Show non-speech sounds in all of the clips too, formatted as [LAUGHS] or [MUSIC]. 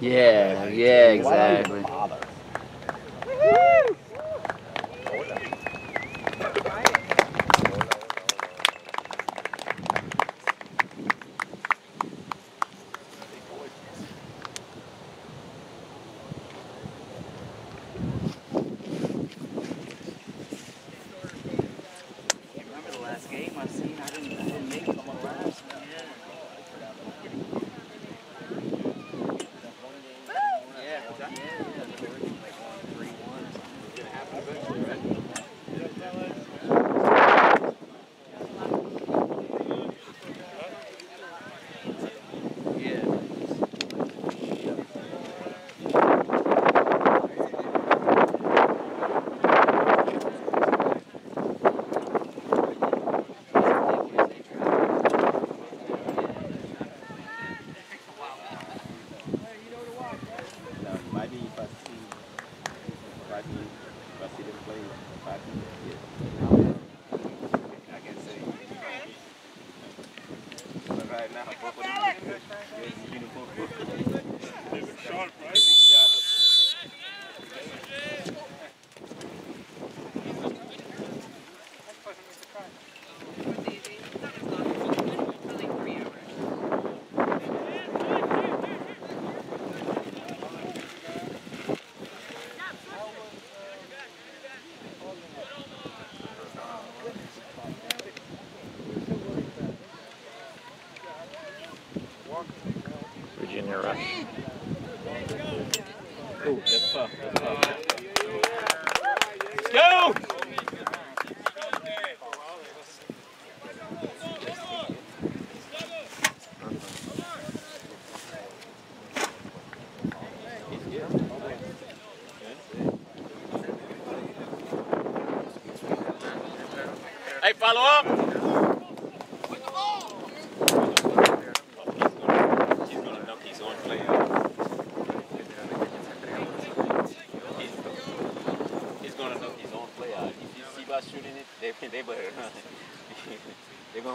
Yeah, yeah, exactly.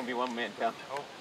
going to be one man down. Oh.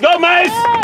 Gomes!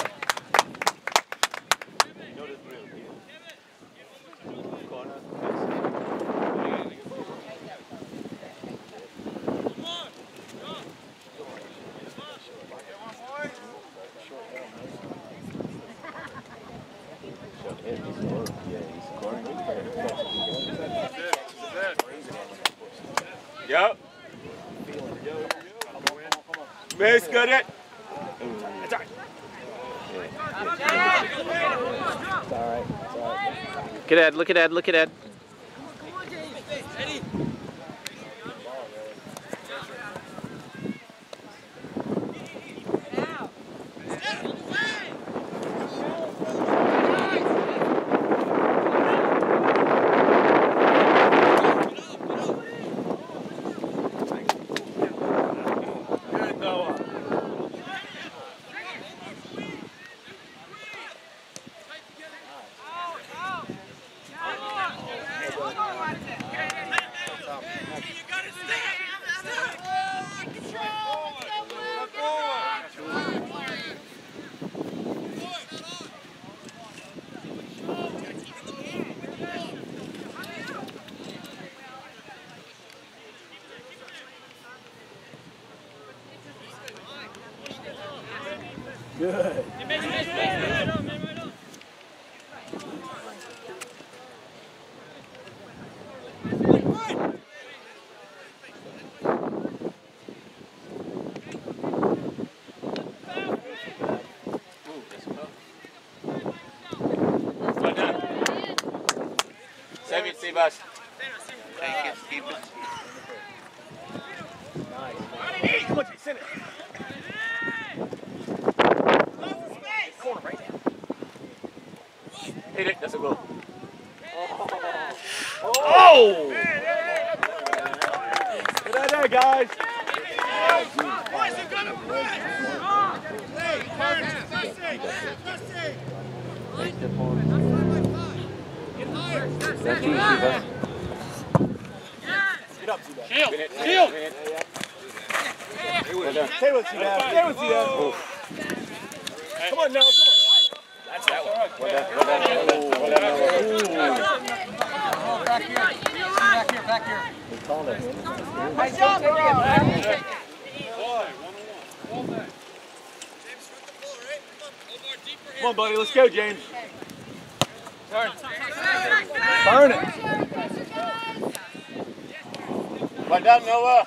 Look at Ed, look at Ed, look at Ed. Good, Noah. Ooh, that's tough. Well done. Save it, Sebas. Take it, keep it. Come on, Jay, send it. Hit it, that's a goal. Oh! Get out there, guys. That's you, Shiva. Get up, Zidane. Shield! Shield! Well done. Stay with you Zidane. Stay with you Zidane. Come on, now, come on. That's that one. Well done, well done. Well done. Well done. Back here. Back here, back here. They're calling it. Nice job, bro. Boy, one on one. James, with the ball, right? Come on, buddy. Let's go, James. Burn it. Well done, Noah.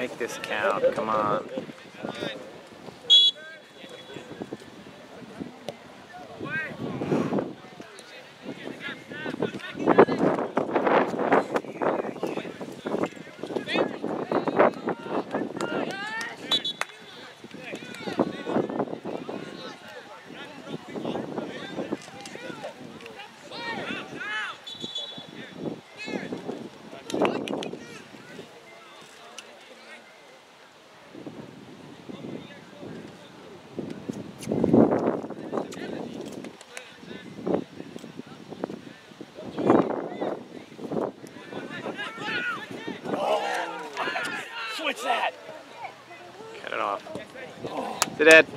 Make this count, come on. Ed.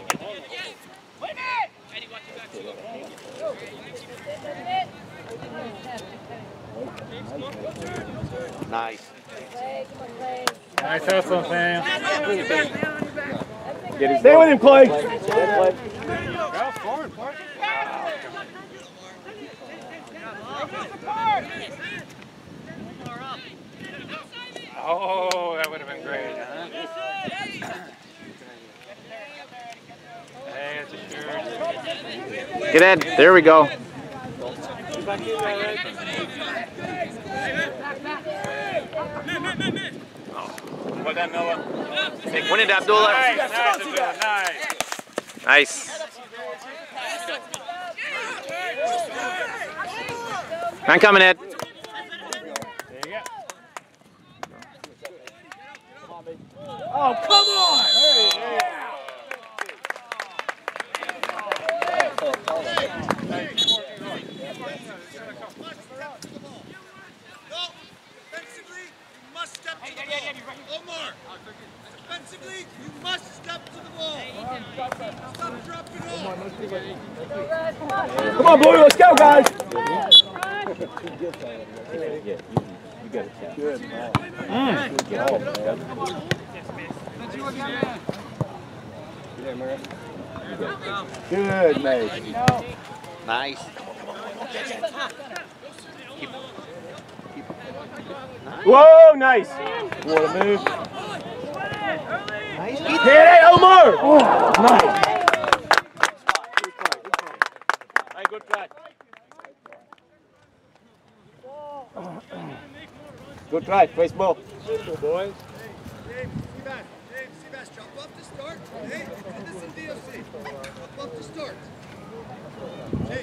Get in! There we go. Well done, Noah. Big win it, Abdullah. Nice. Nice. I'm coming, Ed. Oh, come on! Hey. Hey, Daddy, Daddy, Daddy. Omar, defensively, you must step to the ball. Stop dropping off. Come on, Blue, let's go, guys. You got it. Good. Good, mate. Nice. Keep. Whoa, nice. What a move. Nice. Hit it, Omar. Oh, nice. Hey, good try. Good try, face ball. boys. Dave, Seabass, Dave, Seabass, jump up to start. Hey, did this in DFC. Jump up to start. Jake.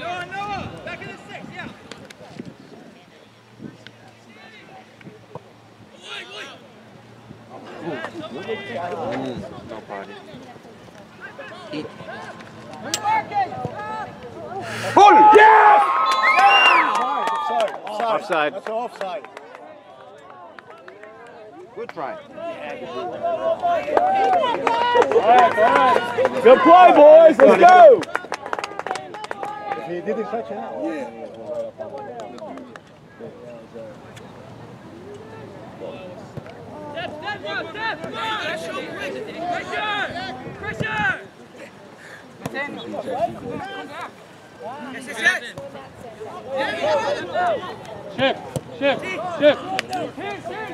Noah, Noah, back in the six, yeah. No party. Hit. Pull! Yes! Offside, offside. Offside. That's offside. Good try. Good play, boys. Let's go. He didn't touch it out. Yeah. Shift, shift, shift.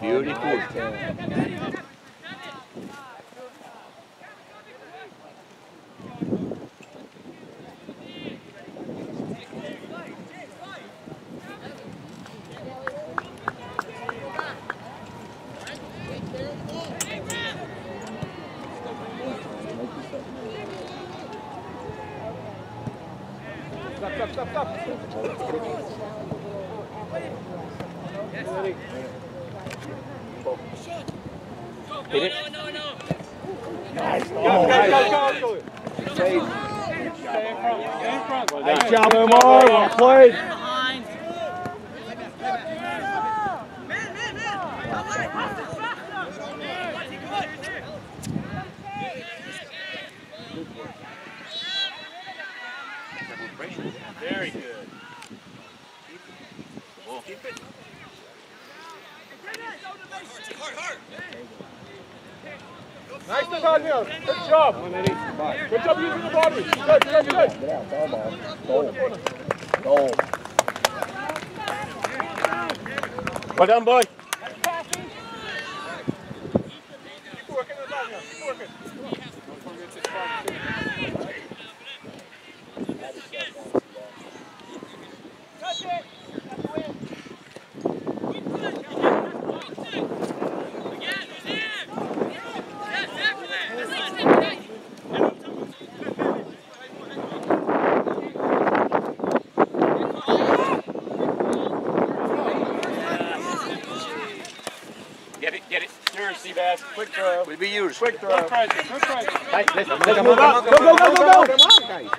Beautiful. Stop, stop, stop, stop. Hit it. Nice. Go, go, go, go. Stay in front, stay in front. Well Nice done. job, Omar. Well played. Very good. Nice Nathaniel. Good job. Good job using the body. Good, good, good. Well done, boy. Keep working, Nathaniel. Keep working. Get it, get it. Yours, Seabass. Quick throw. Will be yours. Quick throw. Good pressure, good pressure. Guys, let's, let's Let's move move up. up. Go, go, go, go, go. Come on, guys.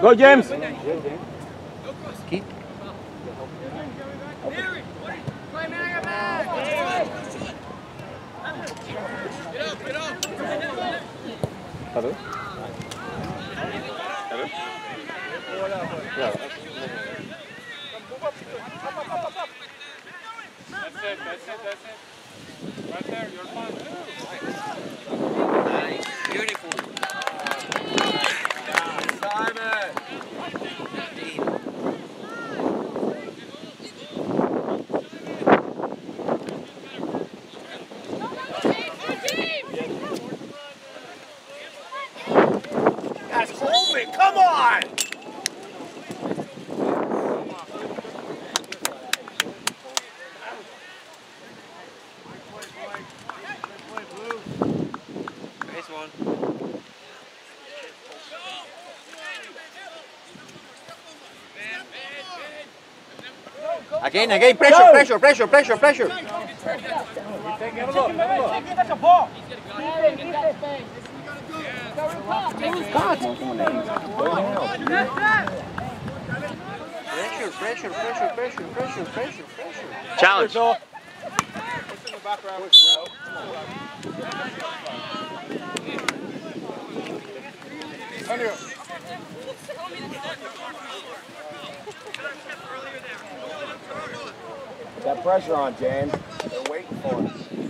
Go, James. Keep. Hello? That's it, that's it, that's it. Right there, you're fine. Nice. Again, again, pressure, Go. pressure, pressure, pressure, pressure. Give him a look, give him a look. Pressure, pressure, pressure, pressure, pressure, pressure, pressure. Challenge. Put that pressure on, James. They're waiting for us.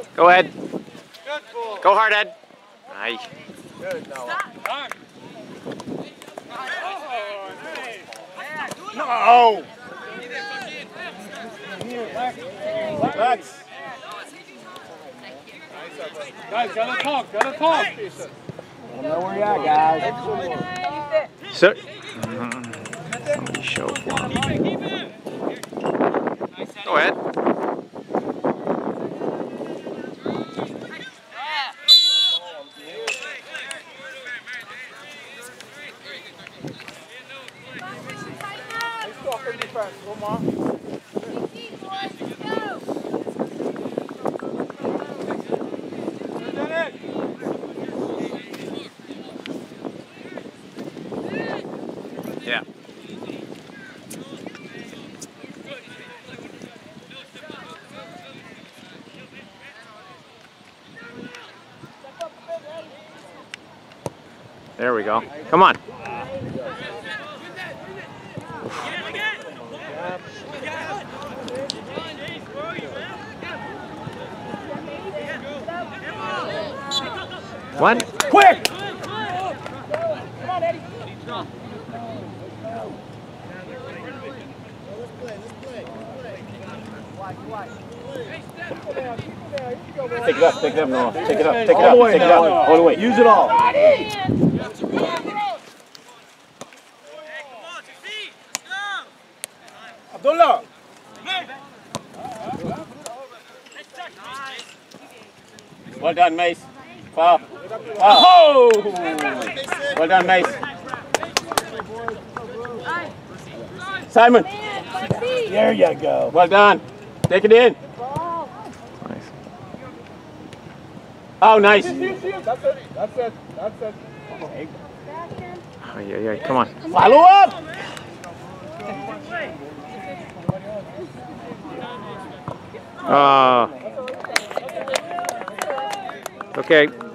Go Ed. Go hard, Ed. Aye. No. Lex. Guys, gotta talk, gotta talk. I know where you at, guys. So, mm-hmm. somebody show for him. Go ahead. Yeah. There we go. Come on. What? Quick. Take it up, take it up, Noah. Take it up, take it up, take it up. All the way. Use it all. Abdullah. Well done, Mace. Foul. Foul. Well Mace. Simon. There you go. Well done. Take it in. Nice. Oh, nice. That's it. That's it. That's it. Oh, yeah, yeah. Come on. Follow up. Uh, okay.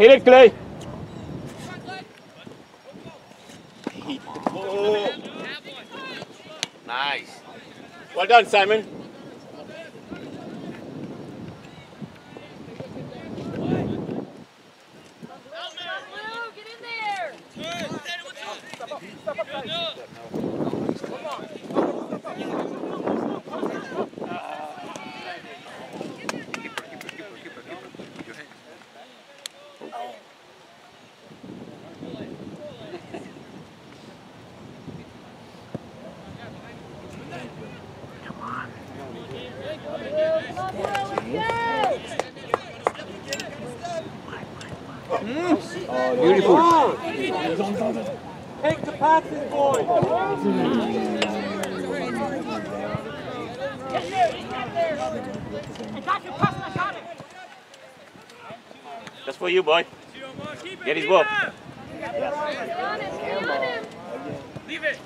Hit it, Clay. Nice. Well done, Simon. Get in there! Take the passes, boys. That's for you, boy. Get his him! Leave it.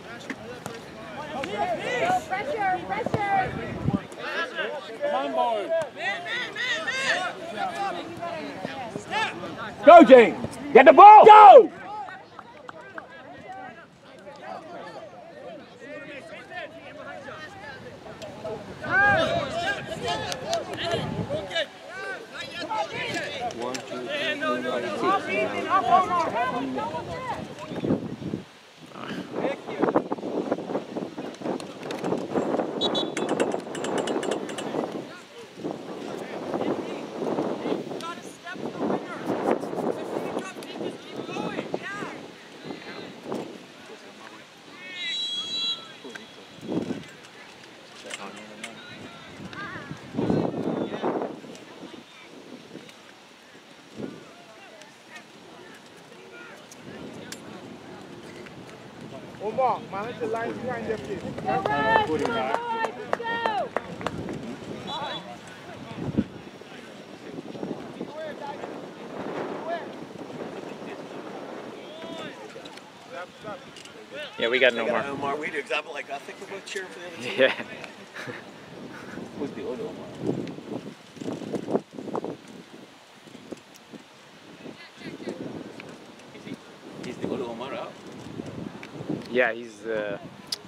Pressure, pressure! Come on, boys. Go, James. Get the ball. Omar, manage the line behind them, please. Go, Russ. Come on, boys. Let's go. Yeah, we got no more. Omar, we do example like I think we're cheering for the other team. [LAUGHS] Yeah. Who's the other Omar? Is he? He's the other Omar out? Yeah, he's uh,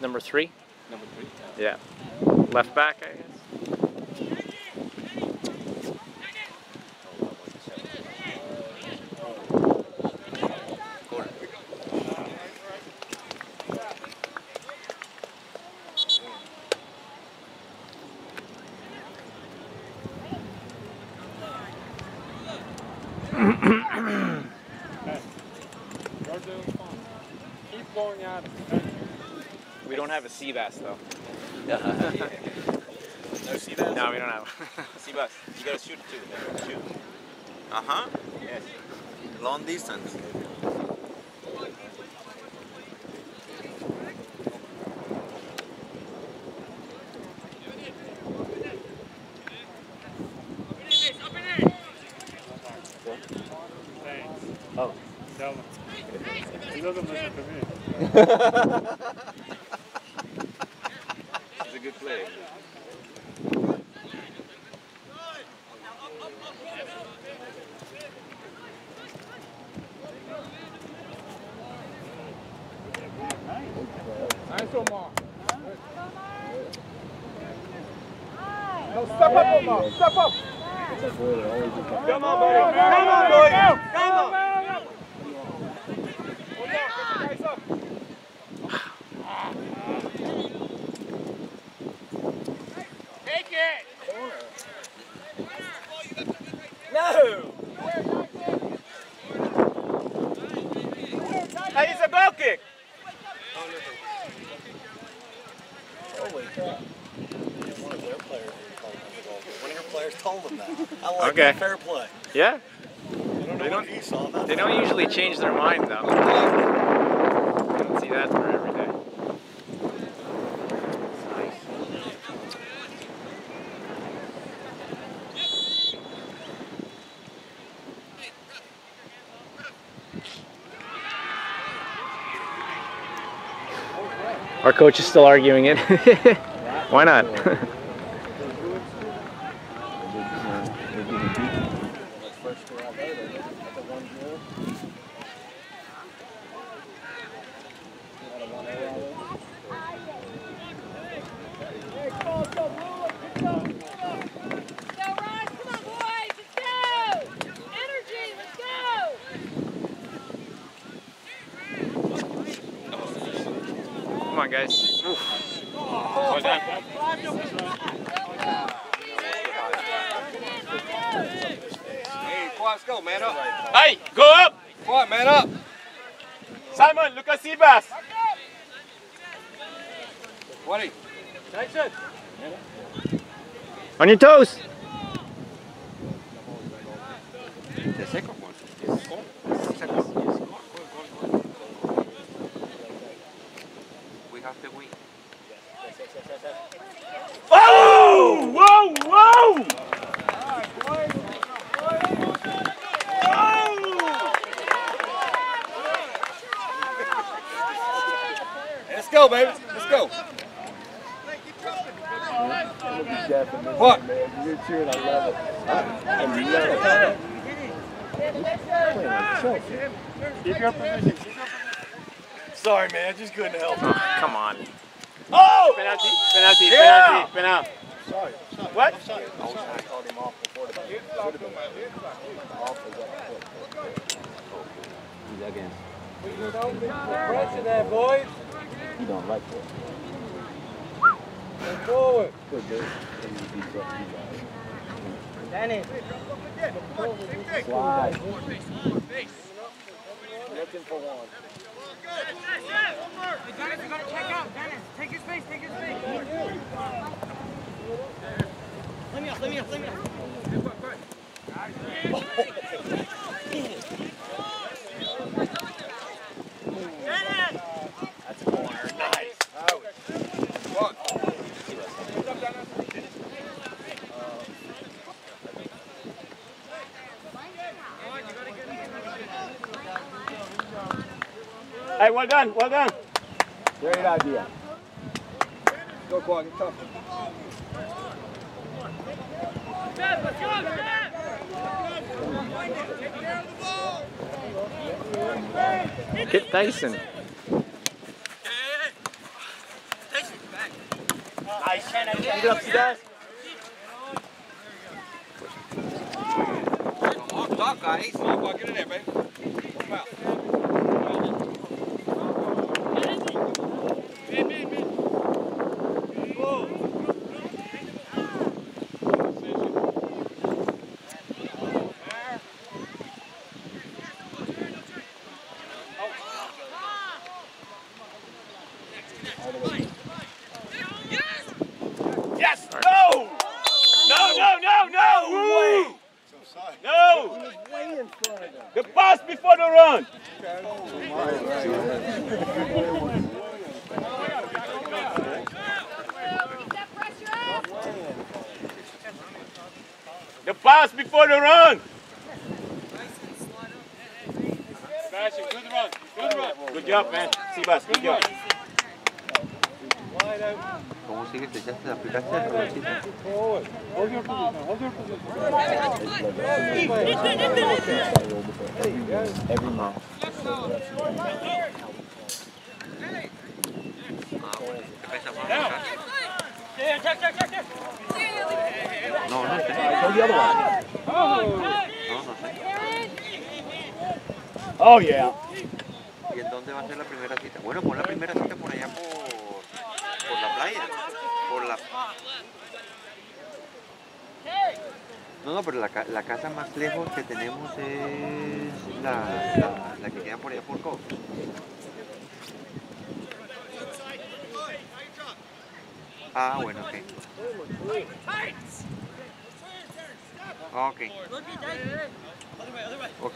number three. Number three? Yeah. Left back, I guess. You're doing fine. Keep going at it. We don't have a sea bass though. [LAUGHS] No, see that? No, we don't have. Sibas, [LAUGHS] you gotta shoot too, man. Shoot. Uh huh. Yes. Long distance. Oh. Tell him. He doesn't listen to me. [LAUGHS] He's a good player. Nice, Omar. No, step up, Omar. Step up. Come on, boy. Come on, boy. Come on. Omar, get the guys up. Take it. No! Hey, it's a goal kick. Holy crap. One of their players One of your players told them that. I like Okay. Fair play. Yeah. Don't They don't- saw. They don't usually change their mind though. You don't see that for every day. Our coach is still arguing it. [LAUGHS] Why not? [LAUGHS] Go, Russ. Come on, boys. Let's go. Energy. Let's go. Come on, guys. Well done. Hey, let's go, man up. Hey, go up. Quiet, man up. Simon, look at Seabass. Twenty. Tyson. On Hey, well done, well done. Great idea. Go, Quag, it's tough. Get Dyson. Ok. Ok.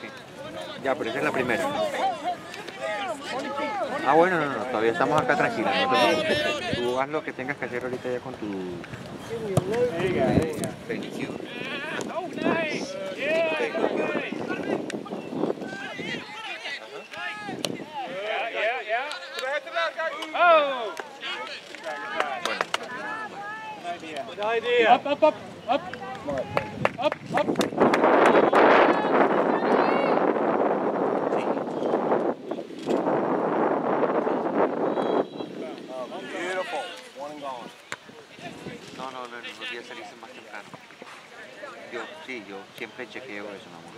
Ya, pero esa es la primera. Ah, bueno, no, no, todavía estamos acá tranquilos. No te preocupes. Tú haz lo que tengas que hacer ahorita ya con tu bendición. Oh! Good idea. Up, up, up, up. Up, up. Beautiful. One and gone. No, no, no, no, los días salirse más temprano. Yo, sí, yo siempre chequeo eso, mi amor.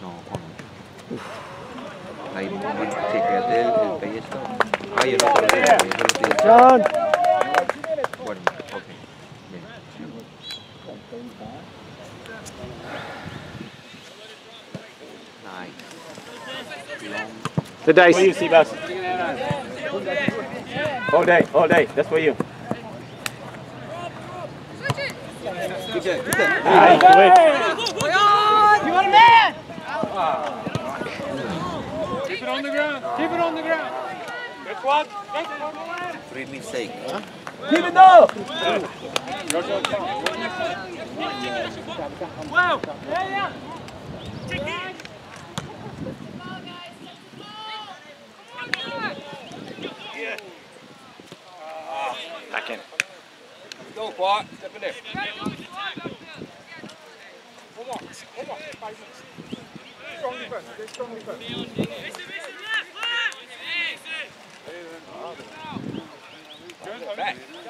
No. Ahí, chequeate el, stop. Ah, yo no, eso The dice. For you, Sibas. All day, all day. That's for you. Nice, wait. Keep it on the ground. Keep it on the ground. Good squad. Three mistake, huh? Keep it up. Back Go, Quad. Step in there. One more. One more. Five minutes. Strong defense. Okay, strong defense.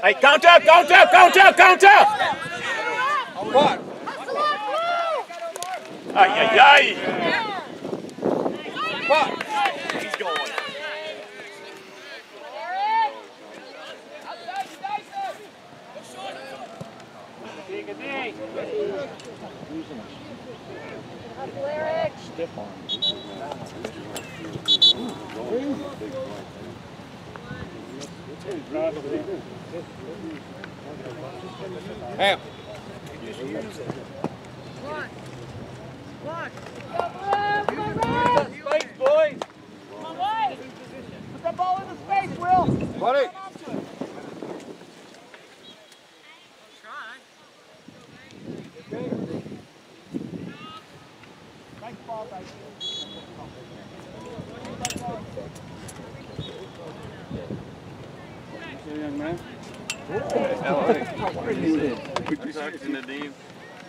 Hey, counter, counter, counter, counter. Quad. Ay, ay, ay. Quad. He's going. Ham. Space, boys. Put that ball in the space, Will. Buddy. young man. I talked to Nadeem.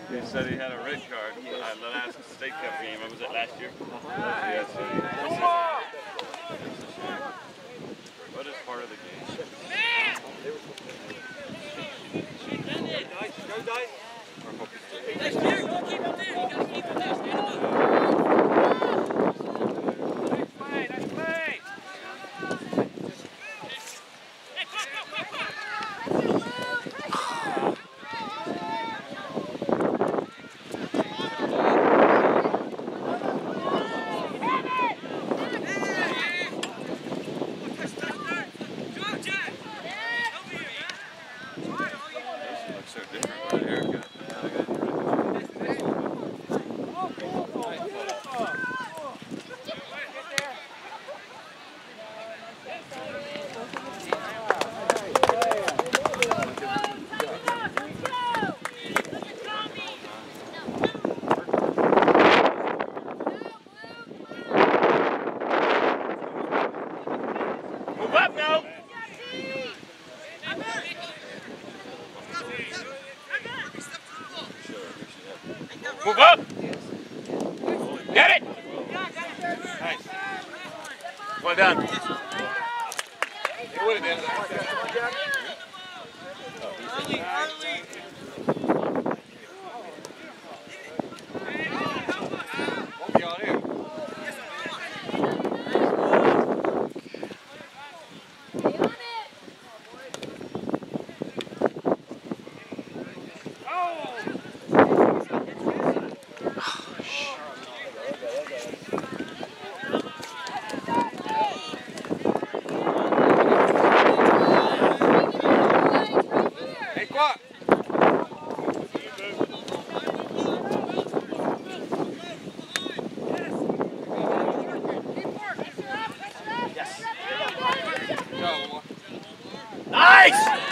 He said he had a red card at the last state cup game. Was it last year? Yeah, so he- But it's part of the game. Looks so different with a haircut. Move up now. Move up. Get it. Nice. Well done. Hey, Quack. Nice.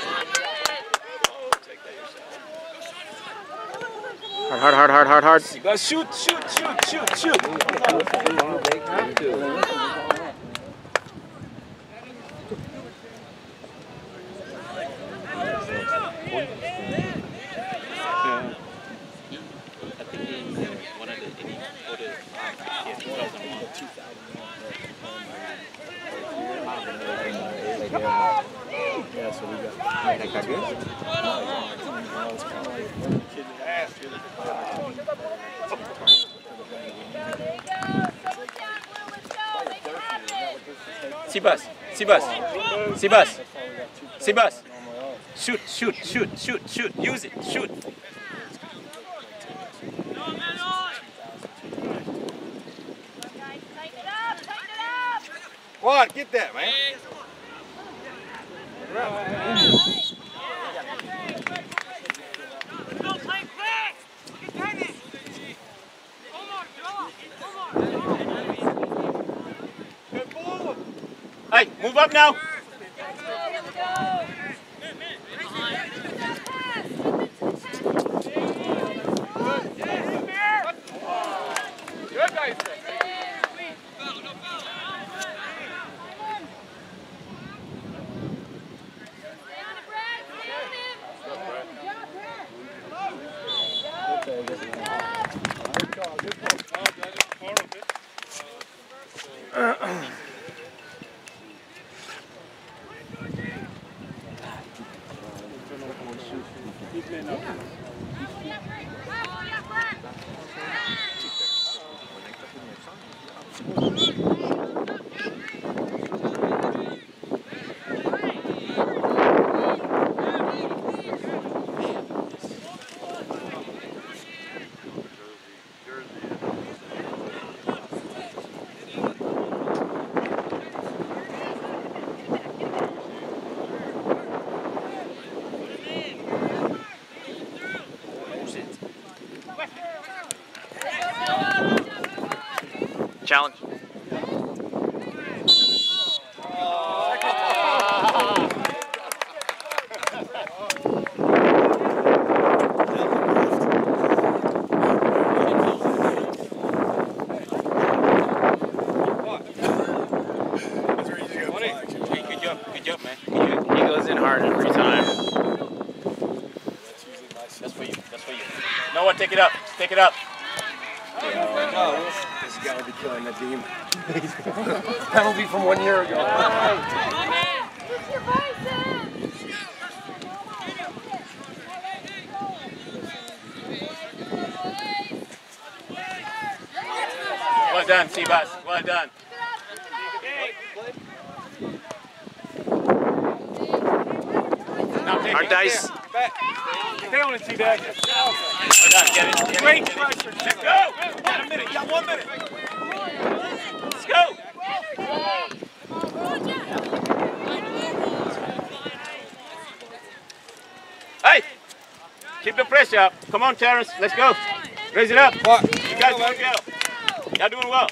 Hard, hard, hard, hard, hard. Gotta shoot, shoot, shoot, shoot, shoot. I think in one of the in for the yeah, 2001. Yeah, so we got. Sibas, Sibas, Sibas, Sibas. Shoot, shoot, shoot, shoot, shoot. Use it, shoot. Quad, get that, man. Hey, move up now. Pick it up. This guy will be killing the demon. Penalty from one year ago. Lift your voices. Well done, Seabass. Well done. Our dice. Stay on it, T-Dag. Great pressure. Let's go. Got a minute. You got one minute. Let's go. Hey, keep the pressure up. Come on, Terrence. Let's go. Raise it up. You guys doing well. Y'all doing well.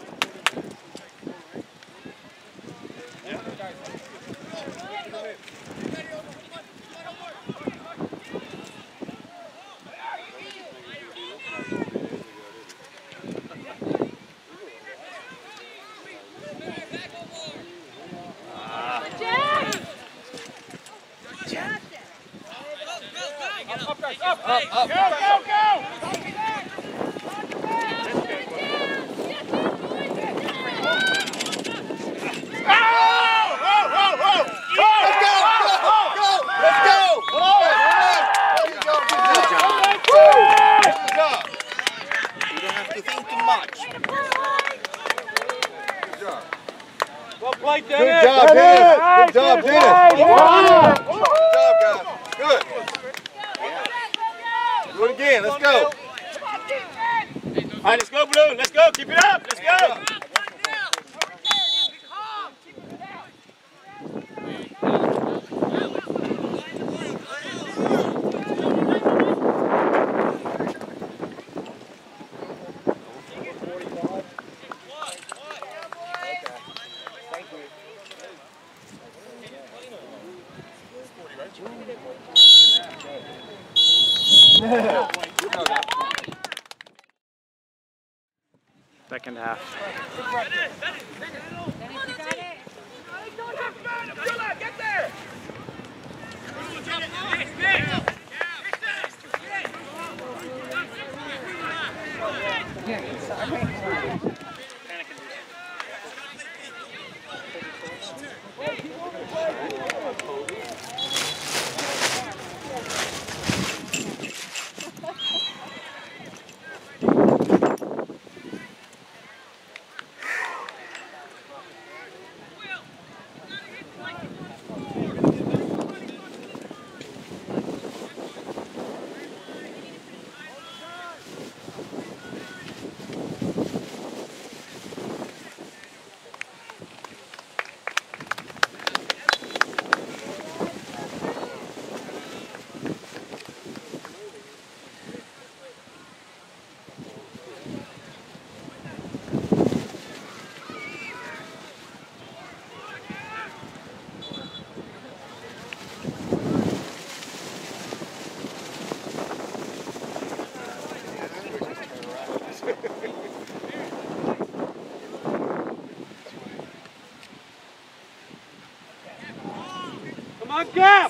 On, Gap.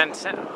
And.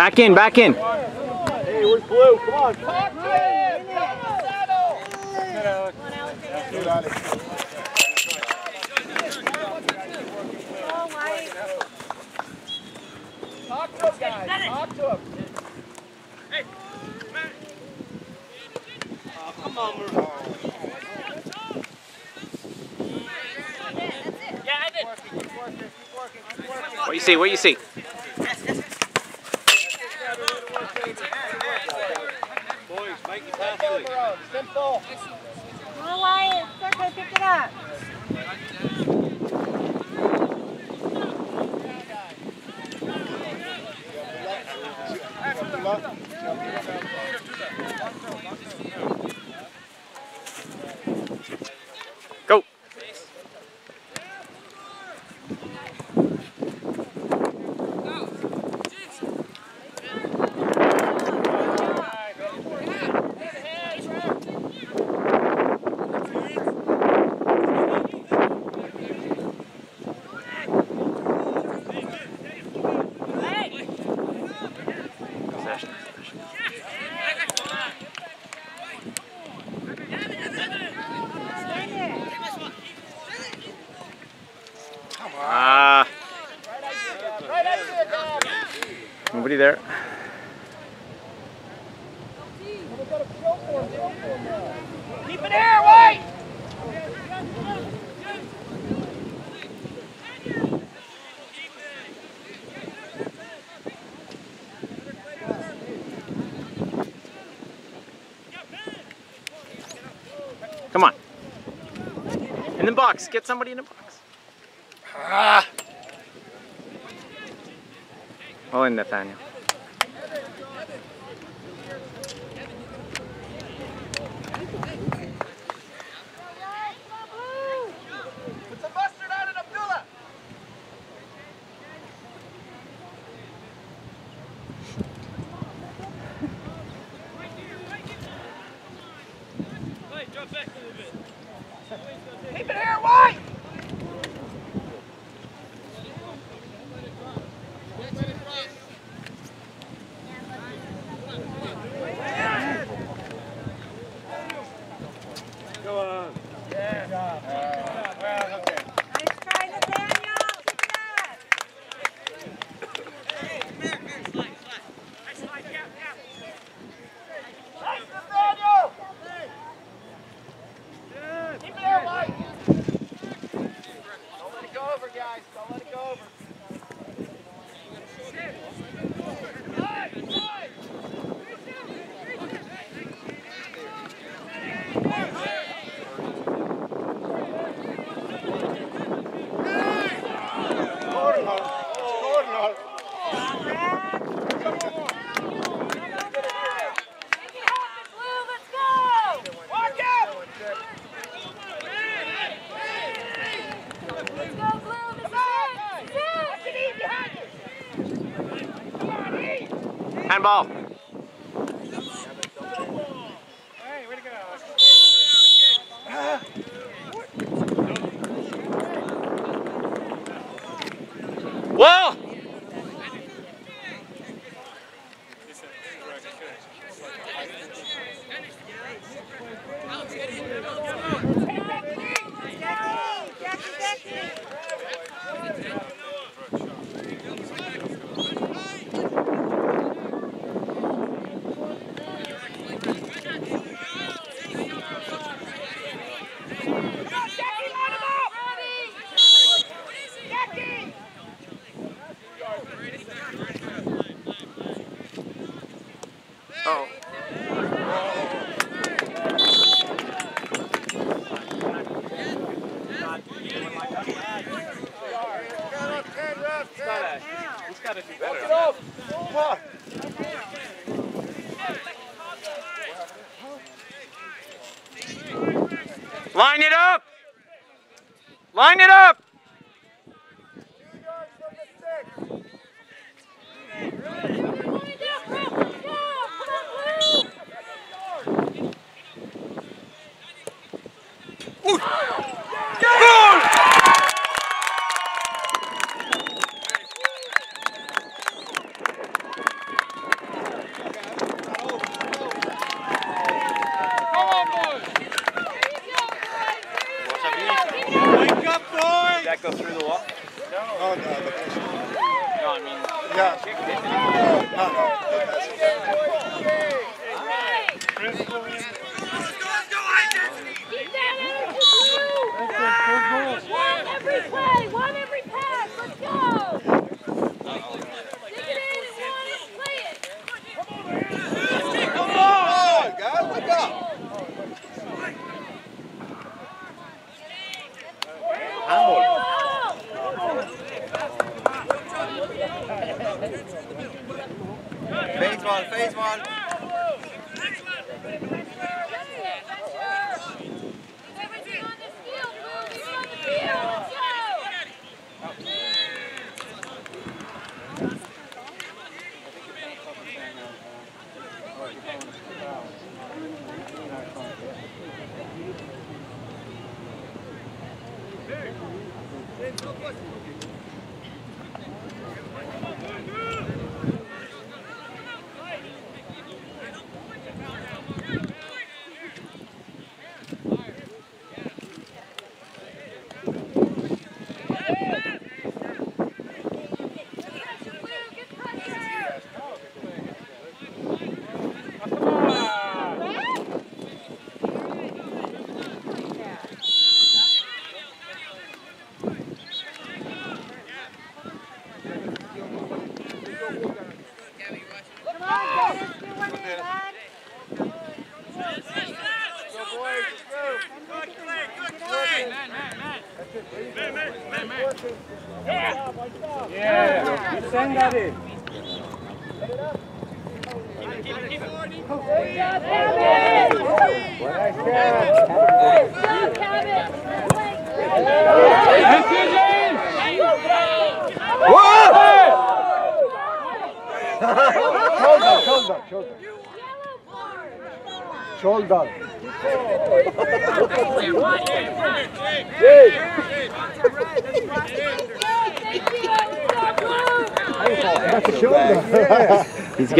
Back in, back in. Hey, where's Blue? Come on. Come on, to him. What you see? What you see? Boys, make your pass to it. Simple. Come on, Wyatt. Start to pick it up. Go. Possession, possession. Ah. Nobody there. Keep it here, White. Come on. In the box. Get somebody in the box. Ah. Oh, and Nathaniel. Handball. Whoa!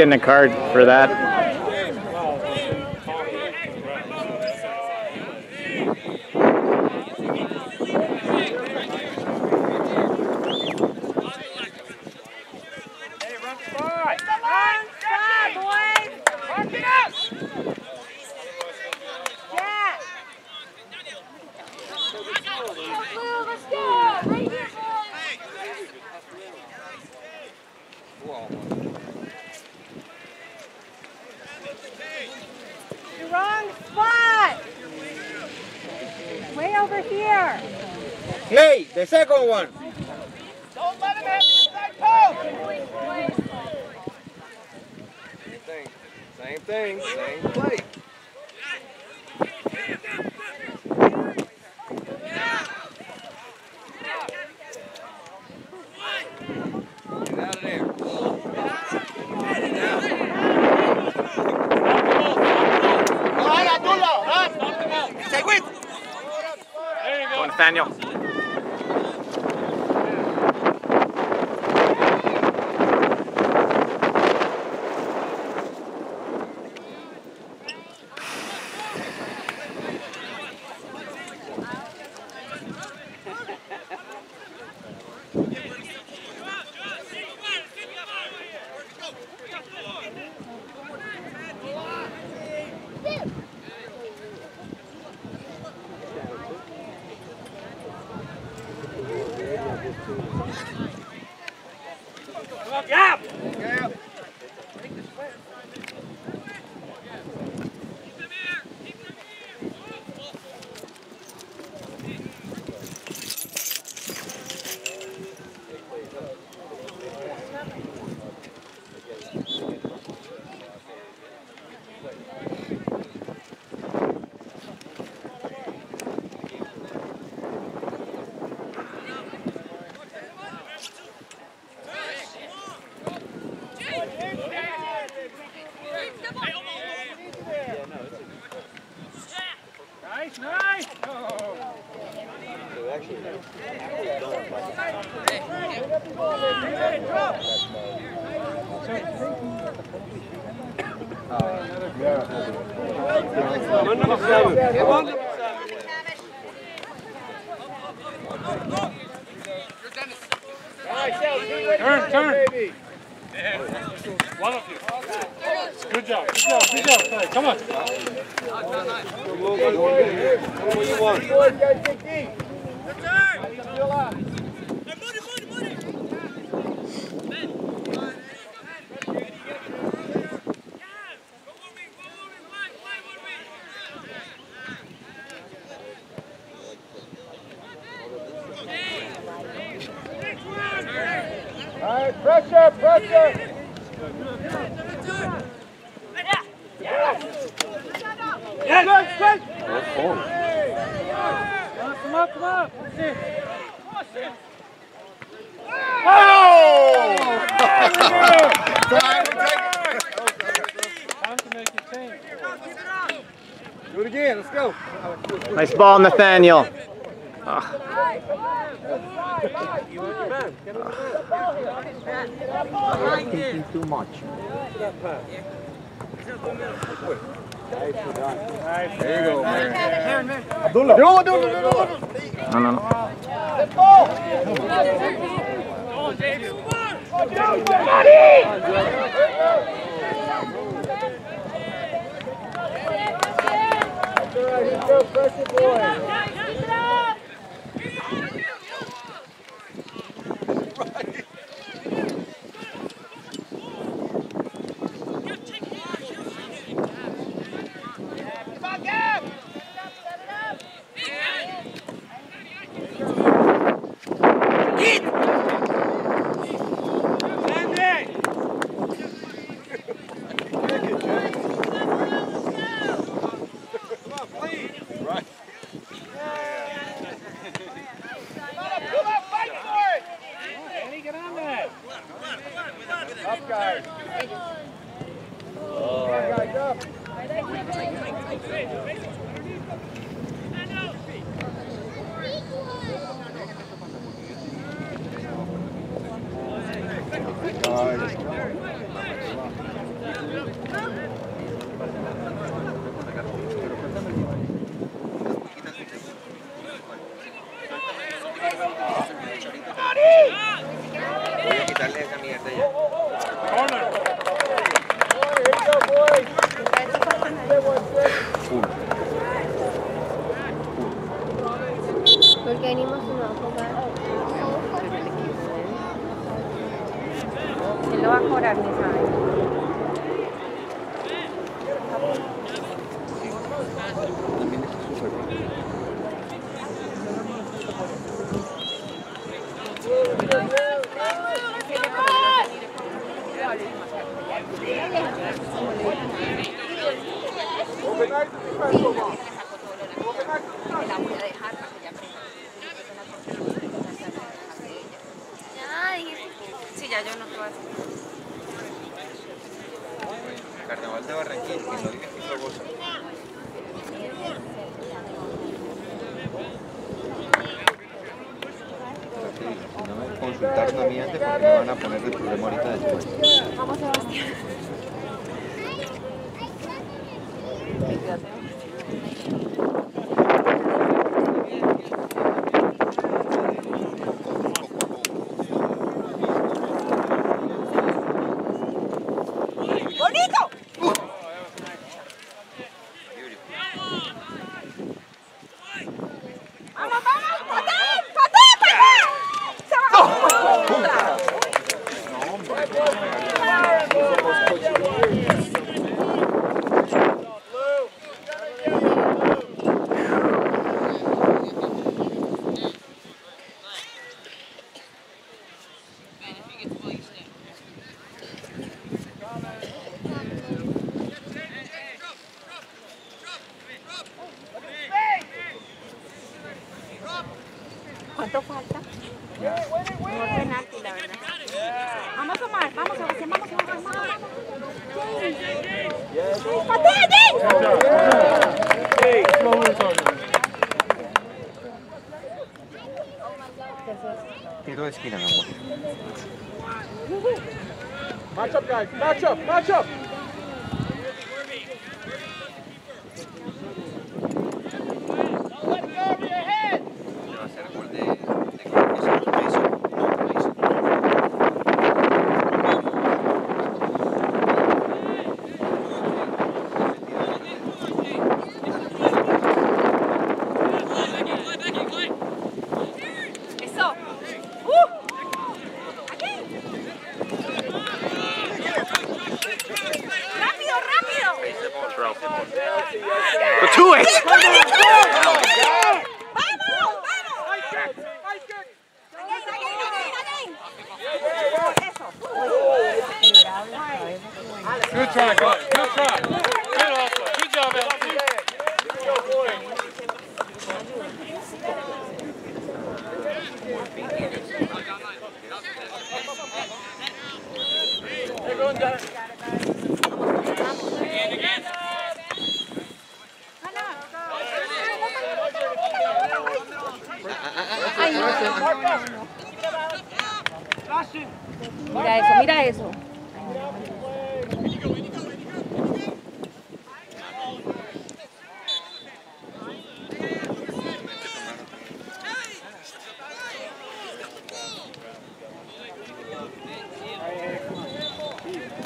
Getting a card for that. Nathaniel. on, Nathaniel. Too much. There you go, man. No, no, no. Come on, James. Come on, James. right, he's still pressing boy.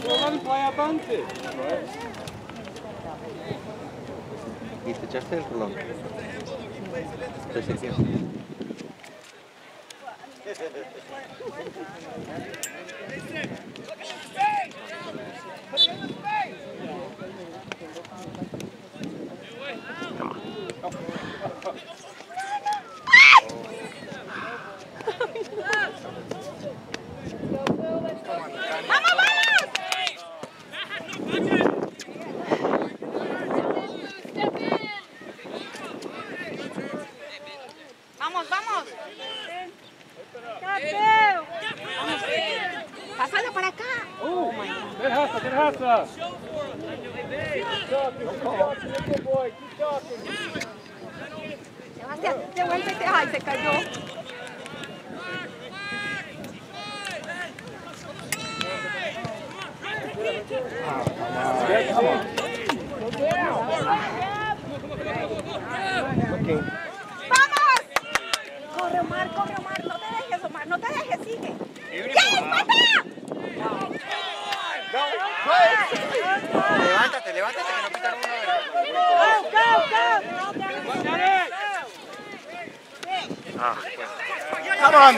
Well, play a bunty. Right. He's the just for long. Just. [LAUGHS] Listen.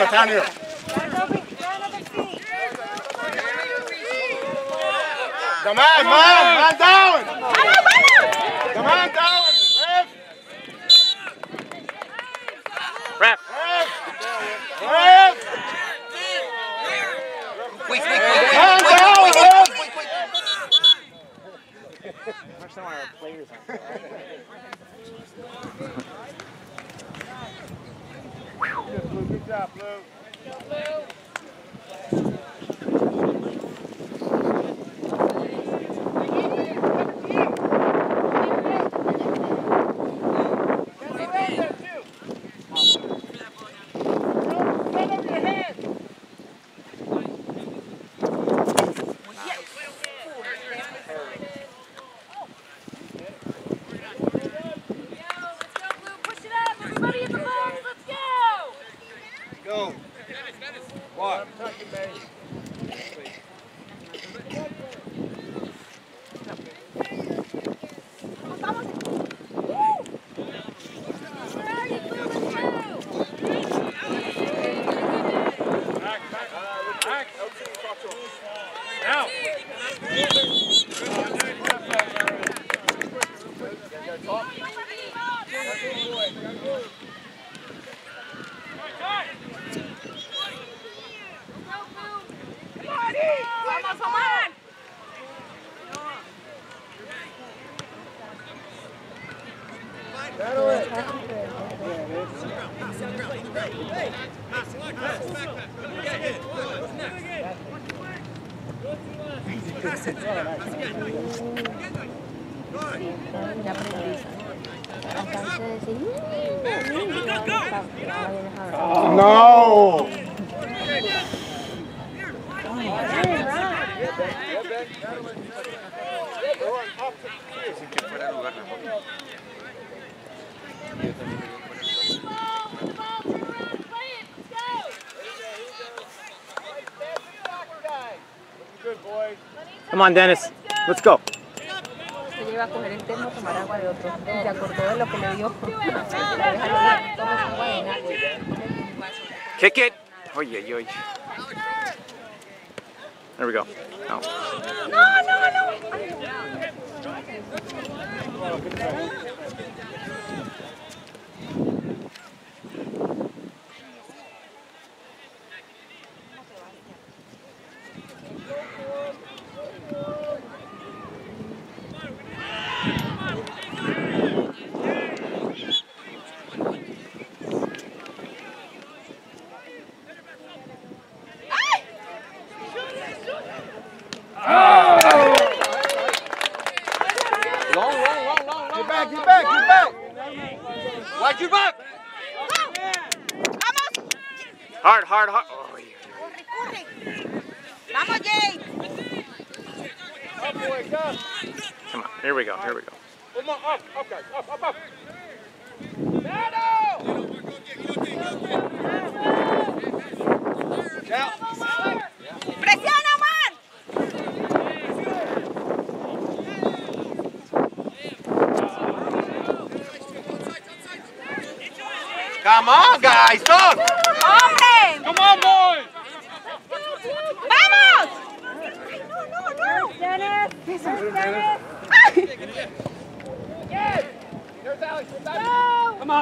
on the town. on, Dennis. Let's go. Kick it. Oh yeah! oy. There we go. Oh. No, no, no. no.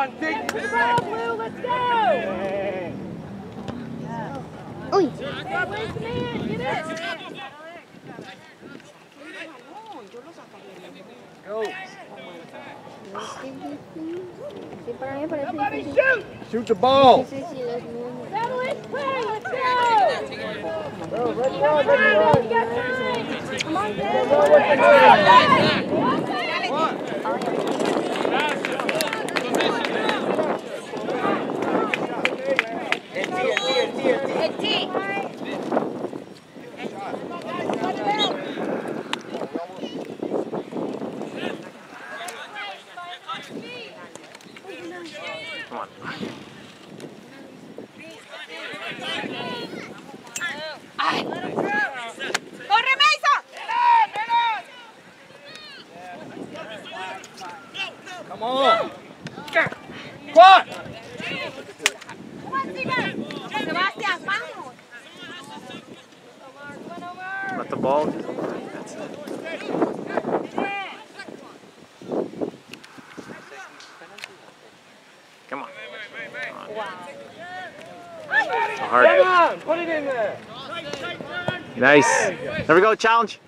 on. Come on, Blue, let's go. Yeah. Hey, where's the man? Get it. Somebody shoot! Shoot the ball! Play! Let's go! Come on, Bye. Nice. There we go, challenge.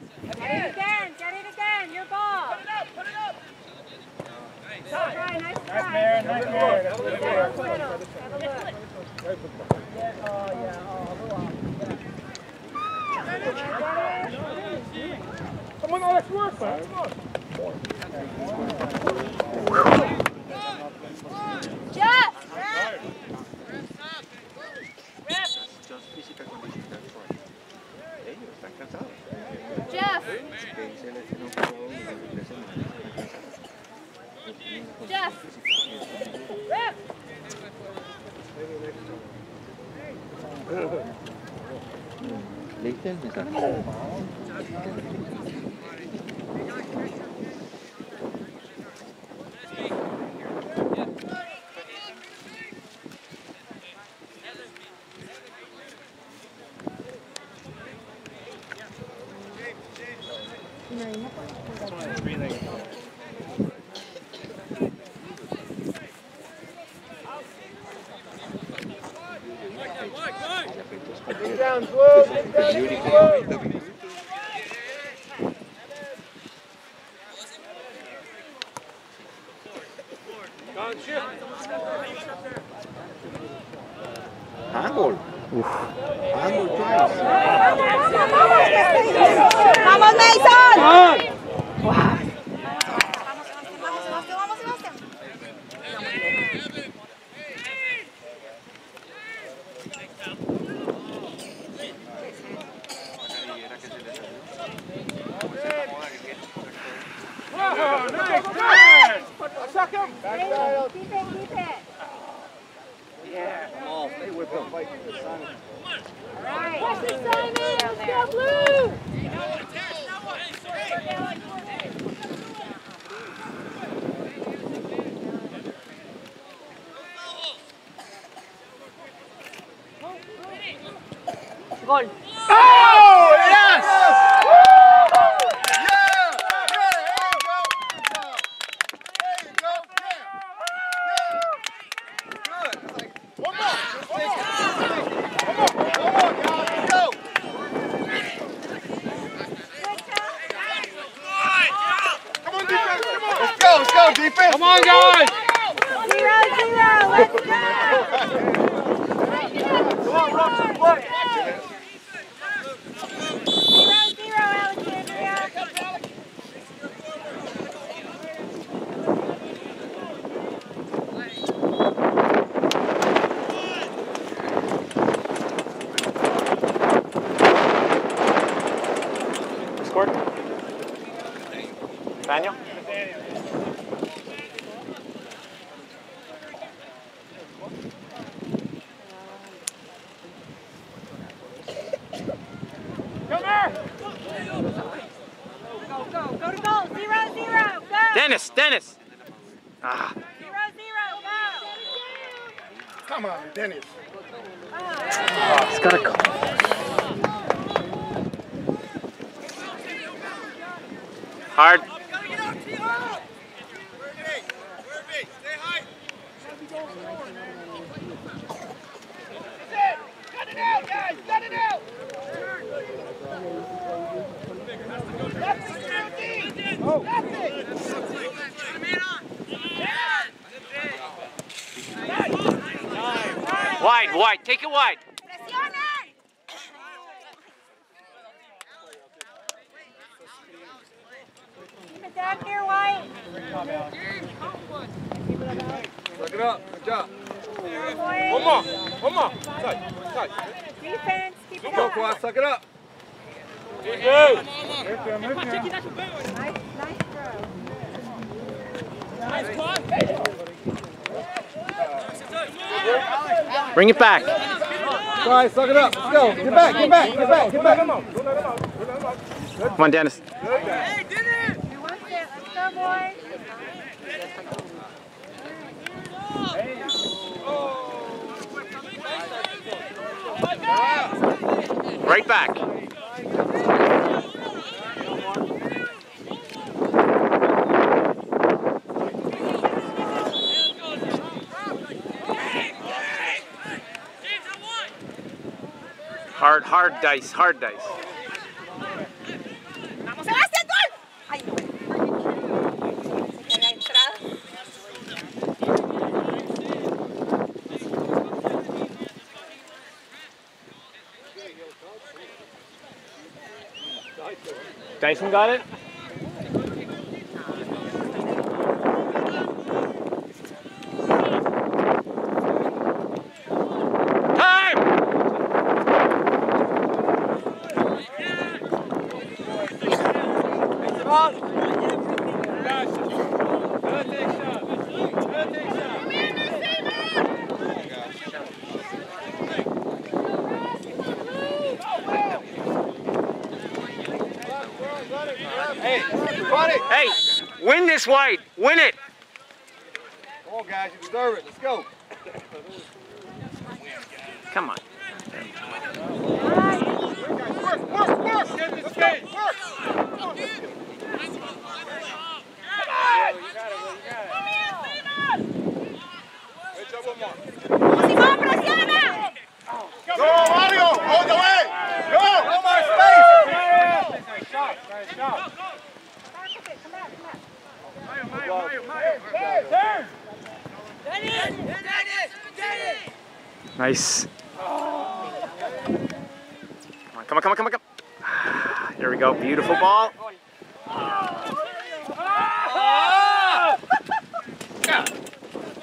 It wide. Keep here, White. Look it up. Good job. One more. One more. Tight. Tight. Defense. Keep it Go, up. Kawhi. Suck it up. Good. Nice, nice throw. Bring it back. Kawhi, suck it up. Let's go. Get back. Get back. Get back. Get back. Come on. Come on, Dennis. You want it. Let's go, boy. Right back. Hard, hard dice, hard dice. ¡Vamos, Sebastián, gol! Ay, no. Se queda entrada. Dyson got it? this white. Win it. Come on, guys. You deserve it. Let's go. Come on. Work, work, work. Let's go. Work. Go, Mario! All the way! Go! Go, my space! Nice shot, nice shot. Nice. Come on, come on, come on, come on. [SIGHS] There we go. Beautiful ball.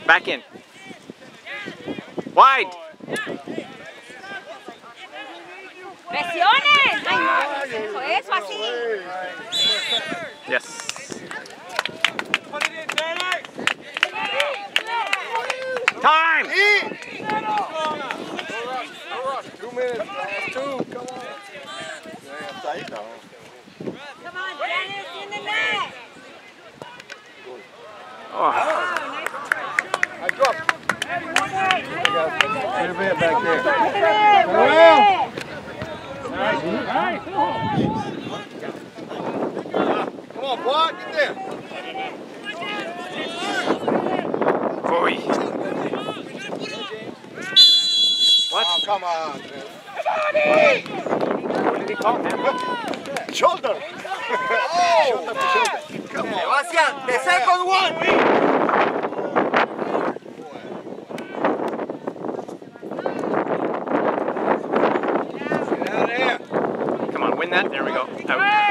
Back in. Wide. Presiones. Eso, así. Yes. Time. Two minutes, last two, come on. Está ahí, cabrón. Come on, Dennis, in the net. Oh. I dropped. Get a bit back there. Well. Come on, Quad, get there. Boy. What? Oh, come on, man. What did he call him? Shoulder. [LAUGHS] oh, shoulder to shoulder. Come on. Sebastian, the second one. Get out of there. Come on, win that. There we go. Out.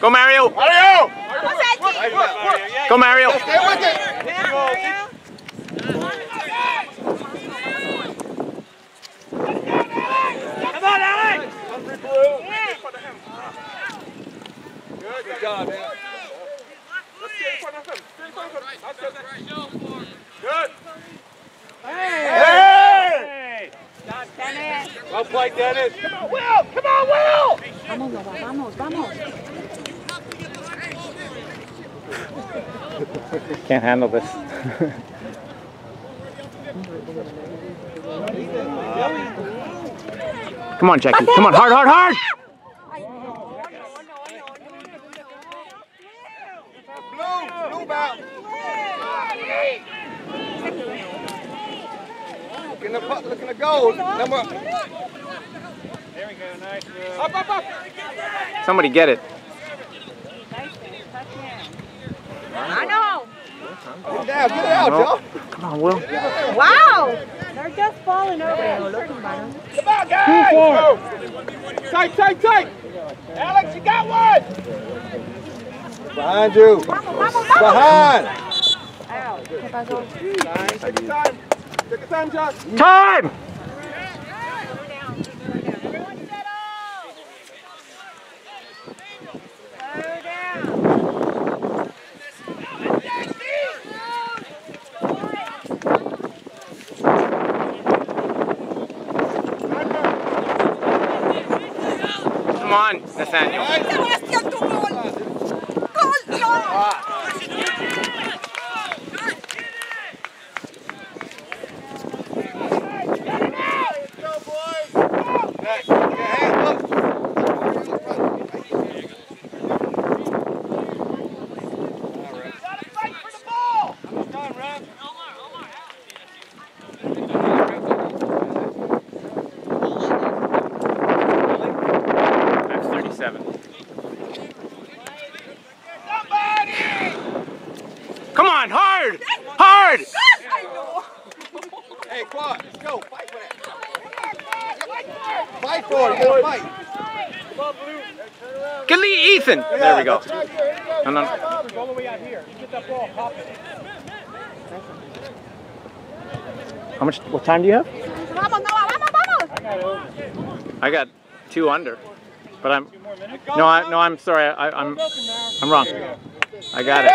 Go Mario. Mario! Go Mario. Stay with it. Good, good job, man. Let's get in front of him. Get in front of him. That's it. Good. Hey! Well played, Dennis. Come on, Will! Come on, Will! Vamos, vamos, vamos. [LAUGHS] Can't handle this. [LAUGHS] Come on, Jackie. Come on, hard, hard, hard. Blue, blue bounce. Look in the puck, look in the. Number. There we go, nice. Up, up, up. Somebody get it. I know. Get down, get it out, No. y'all. Come on, Will. Wow. They're just falling over. Come on, guys. Go. Tight, tight, tight. Alex, you got one. Behind you. Behind. ¿Qué pasó? Take your time. Take your time, Josh. Time. Come on, Nathaniel. Sebastián, tu gol. Gol, Dios. Next. Yeah, hands up. That's 37. Come on, hard! Hard! Hey, Quad, let's go. Fight for that. Fight for it. You gotta fight. Get Lee Ethan! There we go. No, no. All the way out here. You get that ball, pop. How much, what time do you have? Vamos, Nova, vamos, vamos. I got two under. But I'm, no, I, no, I'm sorry. I, I'm, I'm wrong. I got it.